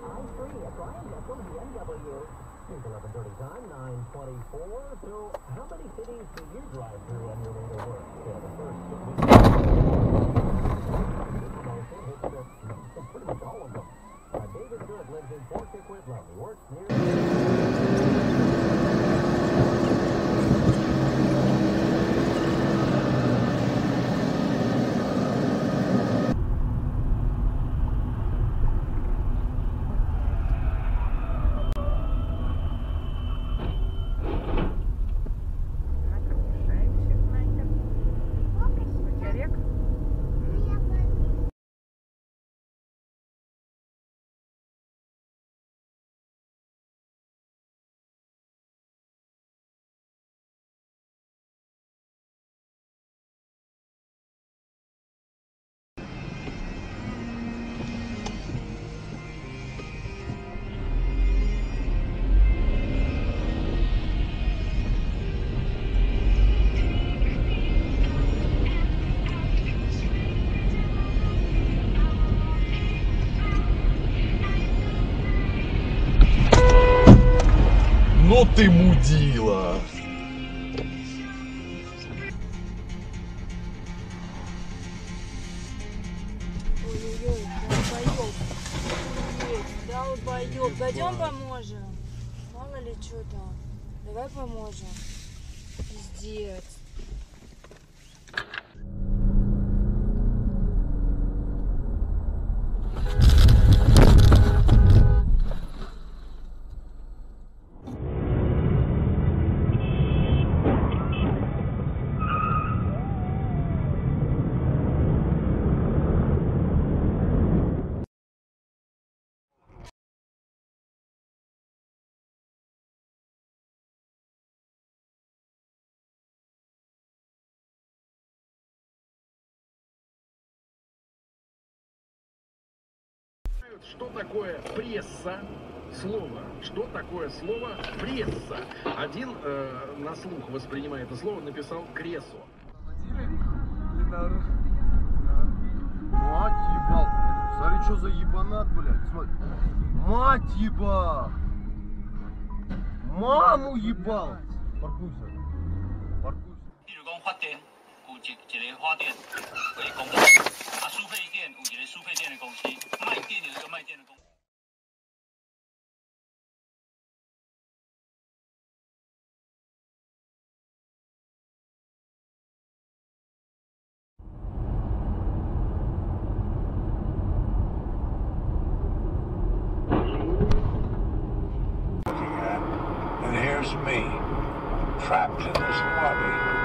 try and get from BMW. Here's 11:30 time, 9:24. So, how many cities do you drive through on your way to work? Yeah, the first pretty much all of them. David Good lives in Port Coquitlam. Works near. Ну ты мудила! Долбоёб. Пойдем поможем. Мало ли что там. Давай поможем. Пиздец. Что такое пресса? Слово. Что такое слово пресса? Один э, на слух воспринимая это слово написал кресо. Мать ебал. Смотри, что за ебанат, блядь. Смотри. Мать ебал. Маму ебал. Паркуйся. Паркуйся. 比如讲发电有一一个发电为公司，啊，输配电有一个输配电的公司，卖 电有一个卖电的公司。 looking at. And here's me, trapped in this lobby.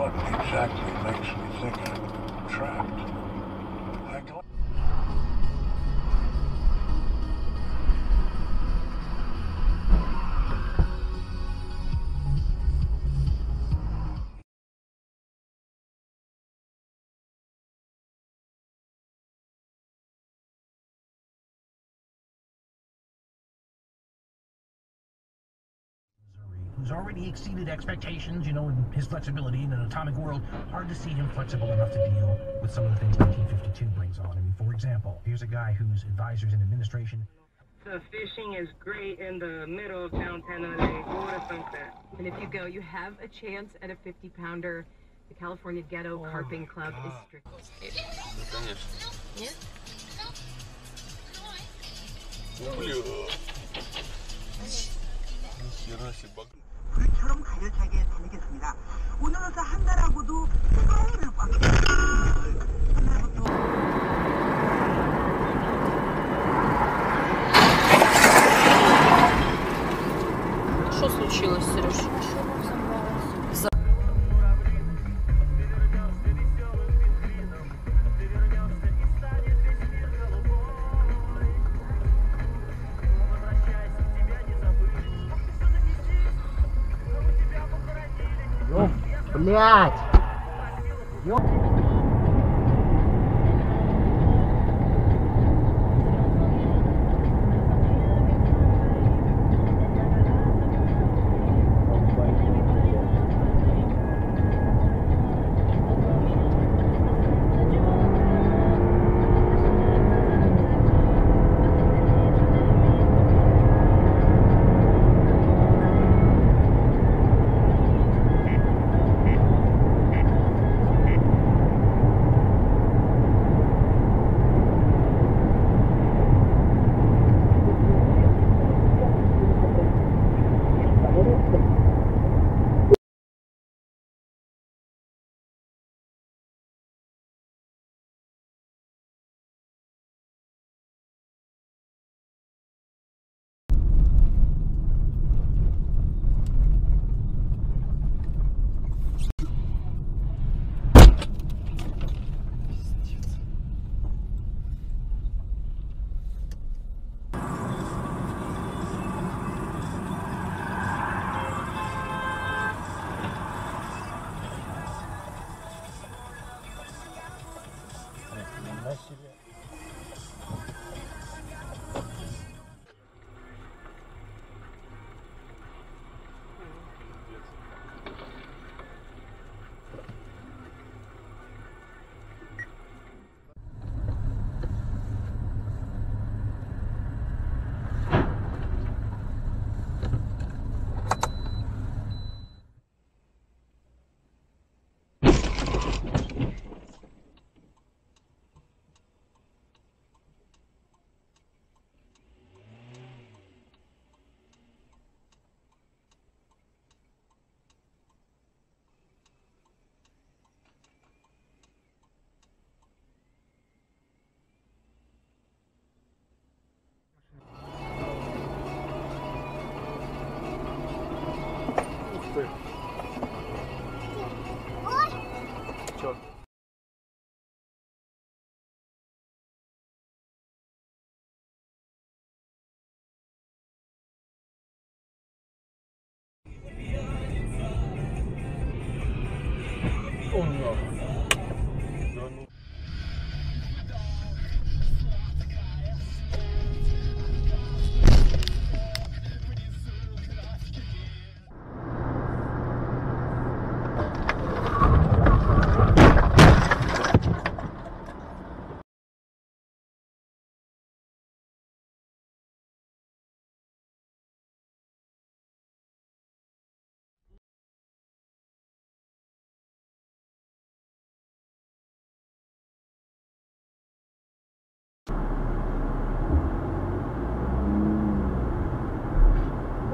What exactly makes me think I'm trapped? Who's already exceeded expectations, you know, in his flexibility in an atomic world, hard to see him flexible enough to deal with some of the things 1952 brings on. I mean, for example, here's a guy whose advisors in administration The fishing is great in the middle of downtown LA. Go to Sunset. And if you go, you have a chance at a 50 pounder. The California Ghetto Carping Club is strict. 그처럼 가열차게 다니겠습니다. 오늘로서 한 달하고도 서울을 꽉 Блять!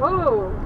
Whoa.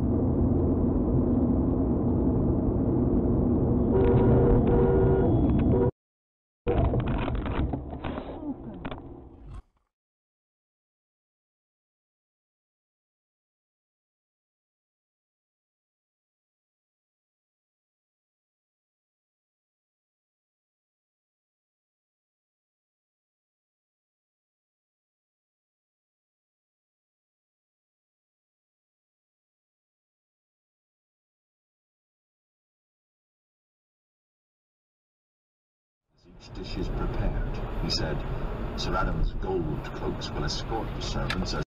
is prepared, he said. Sir Adam's gold cloaks will escort the servants as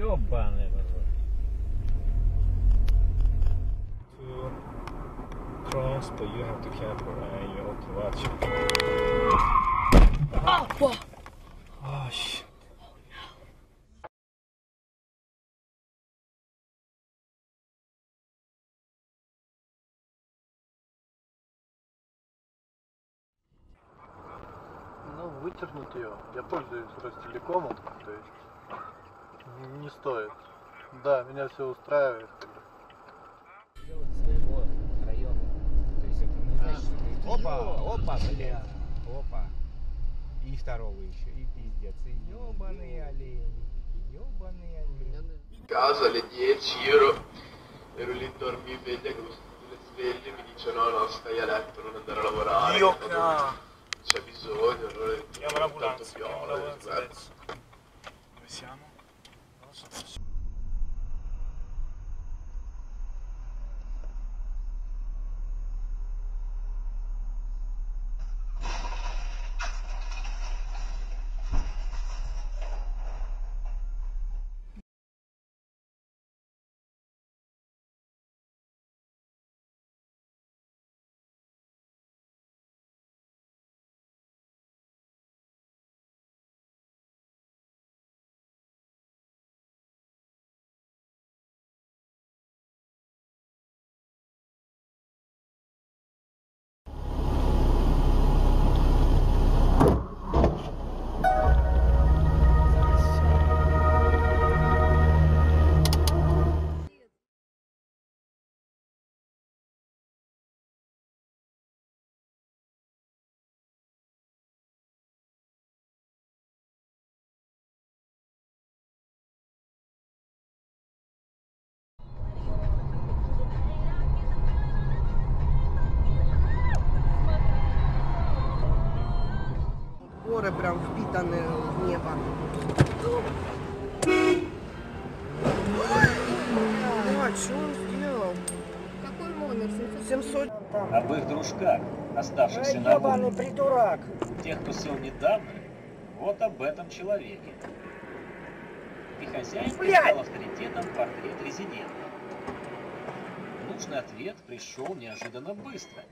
Ёбаный в рот. To cross, but you have to camper and you have to watch. Oh, fuck. Oh shit. Вытернуть ее. Я пользуюсь Ростелекомом, то есть не стоит. Да, меня все устраивает. своего района. То есть это не значит, что ты... Опа, опа, бля, опа. И второго еще, и пиздец. И ебаные олени. Ебаные олени. casa alle 10 ero, ero lì dormiveglia che le sveglie mi dice no no stai a letto non andare a lavorare che ca- c'è bisogno l'ambulanza. Dove siamo? Горы прям впитаны в небо. А, что он сделал? Какой номер? 700. Об их дружках, оставшихся на воле. придурак. Тех, кто сел недавно, вот об этом человеке. И хозяин прислал авторитетом портрет резидента. Нужный ответ пришел неожиданно быстро.